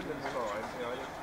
Finland's fine. Yeah,